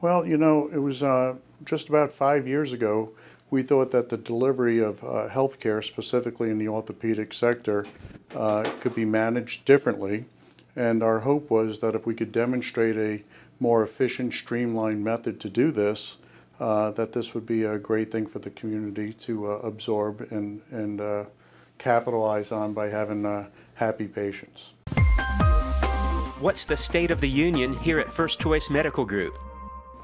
Well, you know, it was uh, just about five years ago, we thought that the delivery of uh, healthcare, specifically in the orthopedic sector, uh, could be managed differently. And our hope was that if we could demonstrate a more efficient, streamlined method to do this, uh, that this would be a great thing for the community to uh, absorb and, and uh, capitalize on by having uh, happy patients. What's the state of the union here at First Choice Medical Group?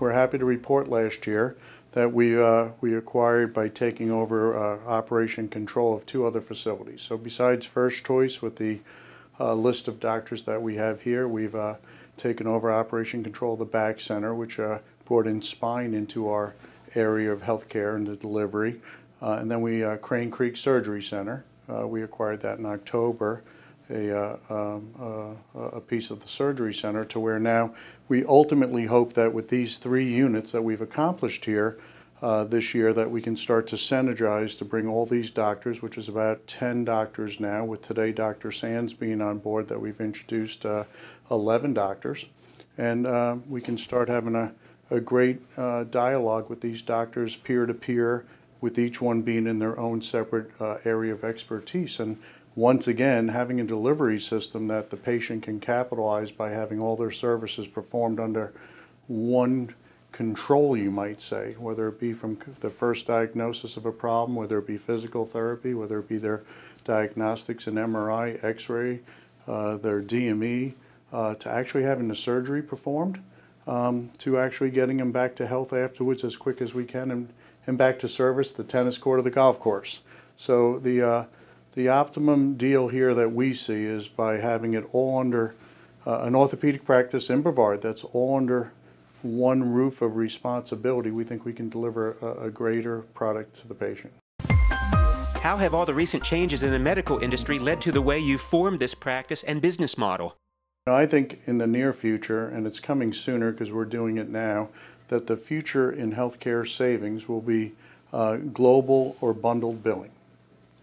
We're happy to report last year that we, uh, we acquired by taking over uh, operation control of two other facilities. So besides First Choice with the uh, list of doctors that we have here, we've uh, taken over operation control of the back center, which uh, brought in spine into our area of healthcare and the delivery. Uh, and then we, Crane Creek Surgery Center, we acquired that in October a, uh, um, uh, a piece of the surgery center to where now we ultimately hope that with these three units that we've accomplished here uh, this year that we can start to synergize to bring all these doctors, which is about 10 doctors now, with today Dr. Sands being on board that we've introduced uh, 11 doctors. And uh, we can start having a, a great uh, dialogue with these doctors peer-to-peer, -peer, with each one being in their own separate area of expertise. And once again, having a delivery system that the patient can capitalize by having all their services performed under one control, you might say, whether it be from the first diagnosis of a problem, whether it be physical therapy, whether it be their diagnostics and MRI, X-ray, uh, their DME, uh, to actually having the surgery performed, um, to actually getting them back to health afterwards as quick as we can and, and back to service, the tennis court or the golf course. So the uh, the optimum deal here that we see is by having it all under uh, an orthopedic practice in Brevard that's all under one roof of responsibility. We think we can deliver a, a greater product to the patient. How have all the recent changes in the medical industry led to the way you formed this practice and business model? I think in the near future, and it's coming sooner because we're doing it now, that the future in healthcare savings will be uh, global or bundled billing.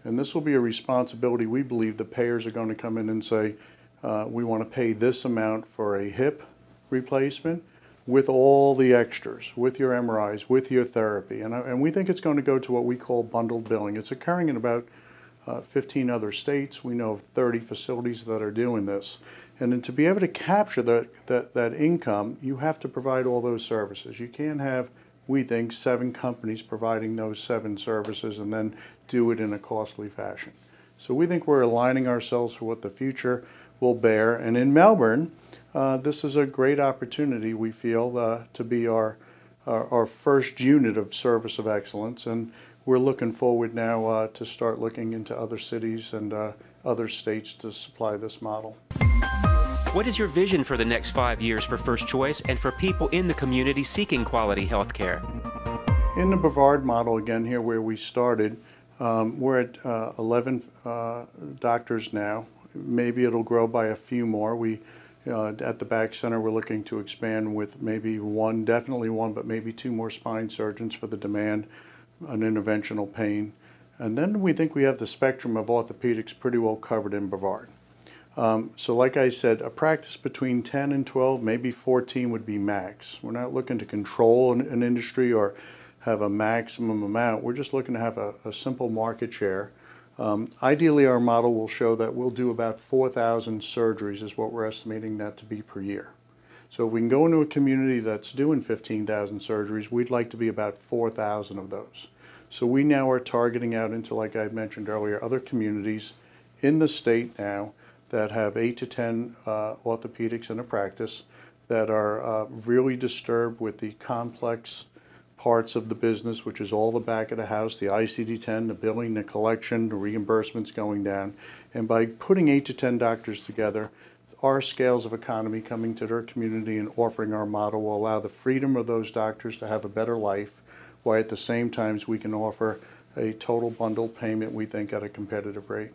And this will be a responsibility we believe the payers are going to come in and say, uh, we want to pay this amount for a hip replacement with all the extras, with your MRIs, with your therapy. And, and we think it's going to go to what we call bundled billing. It's occurring in about uh, 15 other states. We know of 30 facilities that are doing this. And then to be able to capture that, that, that income, you have to provide all those services. You can't have we think, seven companies providing those seven services and then do it in a costly fashion. So we think we're aligning ourselves for what the future will bear. And in Melbourne, uh, this is a great opportunity, we feel, uh, to be our, our, our, first unit of service of excellence. And we're looking forward now uh, to start looking into other cities and uh, other states to supply this model. What is your vision for the next five years for First Choice and for people in the community seeking quality health care? In the Brevard model, again, here where we started, um, we're at uh, 11 uh, doctors now. Maybe it'll grow by a few more. We, uh, at the back center, we're looking to expand with maybe one, definitely one, but maybe two more spine surgeons for the demand, an interventional pain. And then we think we have the spectrum of orthopedics pretty well covered in Brevard. Um, so like I said, a practice between 10 and 12, maybe 14 would be max. We're not looking to control an, an industry or have a maximum amount. We're just looking to have a, a simple market share. Um, ideally, our model will show that we'll do about 4,000 surgeries is what we're estimating that to be per year. So if we can go into a community that's doing 15,000 surgeries, we'd like to be about 4,000 of those. So we now are targeting out into, like I mentioned earlier, other communities in the state now that have eight to 10 uh, orthopedics in a practice that are uh, really disturbed with the complex parts of the business, which is all the back of the house, the ICD-10, the billing, the collection, the reimbursements going down. And by putting eight to 10 doctors together, our scales of economy coming to their community and offering our model will allow the freedom of those doctors to have a better life, while at the same time we can offer a total bundle payment we think at a competitive rate.